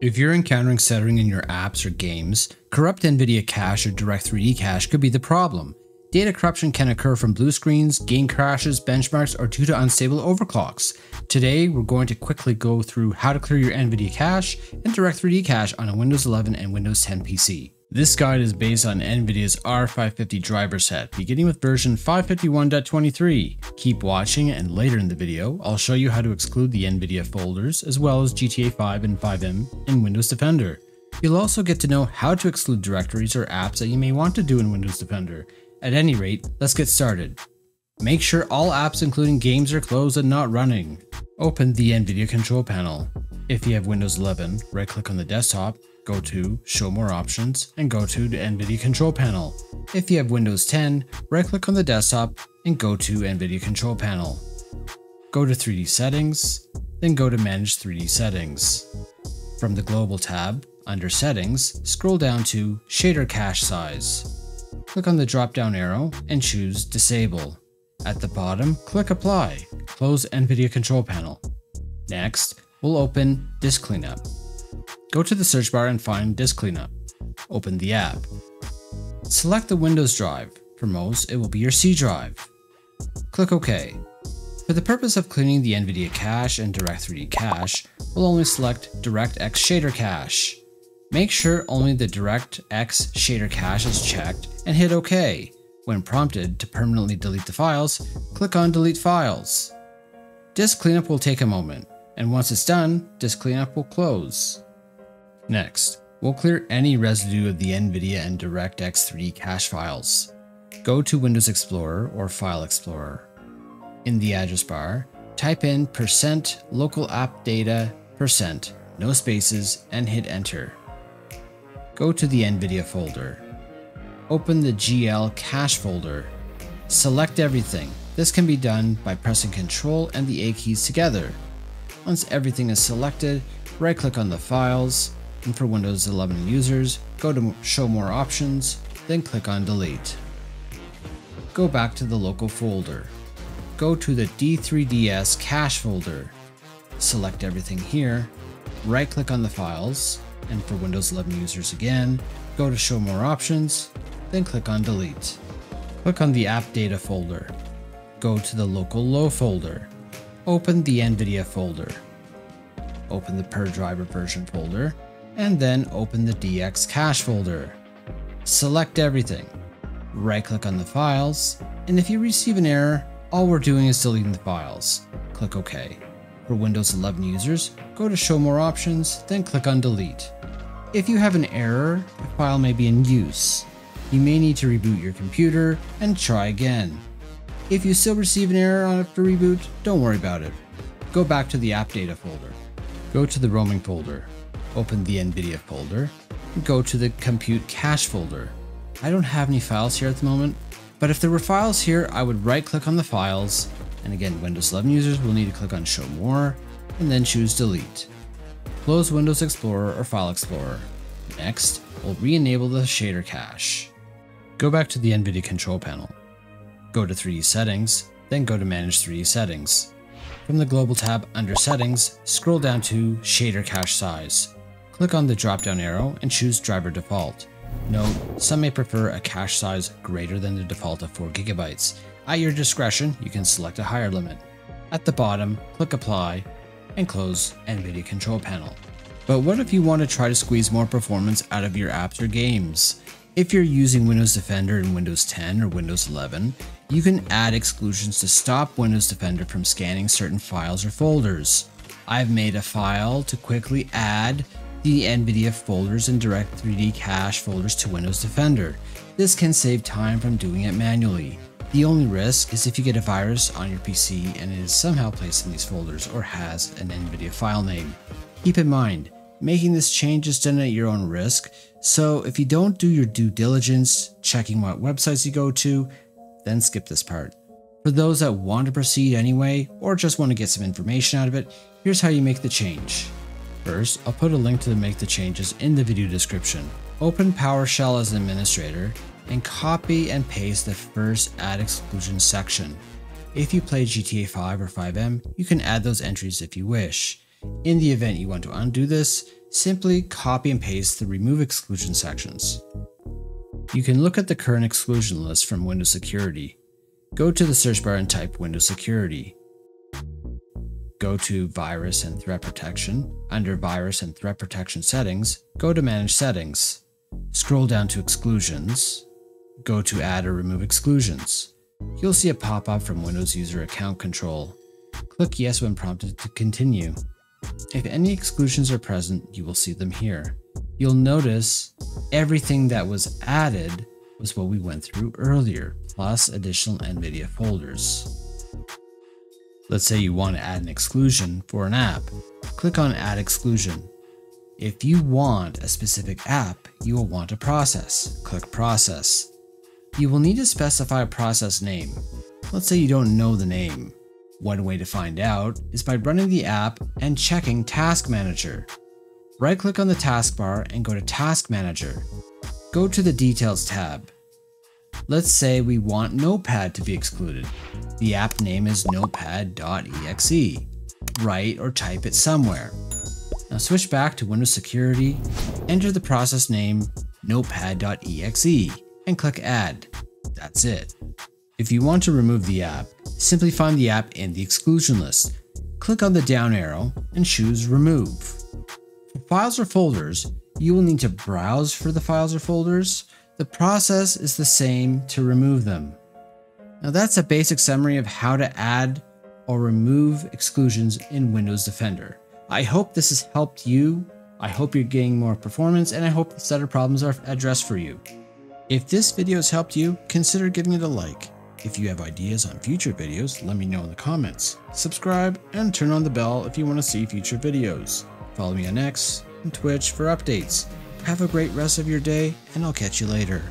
If you're encountering stuttering in your apps or games, corrupt NVIDIA cache or Direct3D cache could be the problem. Data corruption can occur from blue screens, game crashes, benchmarks, or due to unstable overclocks. Today, we're going to quickly go through how to clear your NVIDIA cache and Direct3D cache on a Windows 11 and Windows 10 PC. This guide is based on NVIDIA's R550 driver set, beginning with version 551.23. Keep watching and later in the video, I'll show you how to exclude the NVIDIA folders, as well as GTA 5 and FiveM in Windows Defender. You'll also get to know how to exclude directories or apps that you may want to do in Windows Defender. At any rate, let's get started. Make sure all apps including games are closed and not running. Open the NVIDIA control panel. If you have Windows 11, right click on the desktop go to Show More Options, and go to the NVIDIA Control Panel. If you have Windows 10, right click on the desktop and go to NVIDIA Control Panel. Go to 3D Settings, then go to Manage 3D Settings. From the Global tab, under Settings, scroll down to Shader Cache Size. Click on the drop down arrow and choose Disable. At the bottom, click Apply. Close NVIDIA Control Panel. Next, we'll open Disk Cleanup. Go to the search bar and find Disk Cleanup. Open the app. Select the Windows drive. For most, it will be your C drive. Click OK. For the purpose of cleaning the NVIDIA cache and Direct3D cache, we'll only select DirectX Shader Cache. Make sure only the DirectX Shader Cache is checked and hit OK. When prompted to permanently delete the files, click on Delete Files. Disk cleanup will take a moment, and once it's done, disk cleanup will close. Next, we'll clear any residue of the NVIDIA and DirectX 3D cache files. Go to Windows Explorer or File Explorer. In the address bar, type in percent local app data percent, no spaces, and hit enter. Go to the NVIDIA folder. Open the GL cache folder. Select everything. This can be done by pressing Ctrl and the A keys together. Once everything is selected, right click on the files, and for Windows 11 users, go to Show More Options, then click on Delete. Go back to the local folder. Go to the D3DS cache folder. Select everything here, right click on the files, and for Windows 11 users again, go to Show More Options, then click on Delete. Click on the App Data folder. Go to the local low folder. Open the NVIDIA folder. Open the per driver version folder and then open the DX cache folder. Select everything. Right click on the files, and if you receive an error, all we're doing is deleting the files. Click OK. For Windows 11 users, go to Show More Options, then click on Delete. If you have an error, the file may be in use. You may need to reboot your computer and try again. If you still receive an error after reboot, don't worry about it. Go back to the App Data folder. Go to the Roaming folder open the NVIDIA folder, and go to the Compute Cache folder. I don't have any files here at the moment, but if there were files here, I would right click on the files, and again, Windows 11 users will need to click on Show More, and then choose Delete. Close Windows Explorer or File Explorer. Next, we'll re-enable the shader cache. Go back to the NVIDIA control panel. Go to 3D Settings, then go to Manage 3D Settings. From the Global tab under Settings, scroll down to Shader Cache Size. Click on the drop-down arrow and choose Driver Default. Note, some may prefer a cache size greater than the default of 4GB. At your discretion, you can select a higher limit. At the bottom, click Apply and close NVIDIA Control Panel. But what if you want to try to squeeze more performance out of your apps or games? If you're using Windows Defender in Windows 10 or Windows 11, you can add exclusions to stop Windows Defender from scanning certain files or folders. I've made a file to quickly add the NVIDIA folders and Direct3D cache folders to Windows Defender. This can save time from doing it manually. The only risk is if you get a virus on your PC and it is somehow placed in these folders or has an NVIDIA file name. Keep in mind, making this change is done at your own risk, so if you don't do your due diligence, checking what websites you go to, then skip this part. For those that want to proceed anyway, or just want to get some information out of it, here's how you make the change. First, I'll put a link to make the changes in the video description. Open PowerShell as administrator and copy and paste the first add exclusion section. If you play GTA 5 or FiveM, you can add those entries if you wish. In the event you want to undo this, simply copy and paste the remove exclusion sections. You can look at the current exclusion list from Windows Security. Go to the search bar and type Windows Security. Go to Virus and Threat Protection. Under Virus and Threat Protection Settings, go to Manage Settings. Scroll down to Exclusions. Go to Add or Remove Exclusions. You'll see a pop-up from Windows User Account Control. Click Yes when prompted to continue. If any exclusions are present, you will see them here. You'll notice everything that was added was what we went through earlier, plus additional NVIDIA folders. Let's say you want to add an exclusion for an app. Click on Add Exclusion. If you want a specific app, you will want a process. Click Process. You will need to specify a process name. Let's say you don't know the name. One way to find out is by running the app and checking Task Manager. Right click on the taskbar and go to Task Manager. Go to the Details tab. Let's say we want Notepad to be excluded. The app name is notepad.exe. Write or type it somewhere. Now switch back to Windows Security, enter the process name notepad.exe and click Add. That's it. If you want to remove the app, simply find the app in the exclusion list. Click on the down arrow and choose Remove. For files or folders, you will need to browse for the files or folders. The process is the same to remove them. Now that's a basic summary of how to add or remove exclusions in Windows Defender. I hope this has helped you. I hope you're getting more performance and I hope the setup problems are addressed for you. If this video has helped you, consider giving it a like. If you have ideas on future videos, let me know in the comments. Subscribe and turn on the bell if you want to see future videos. Follow me on X and Twitch for updates. Have a great rest of your day, and I'll catch you later.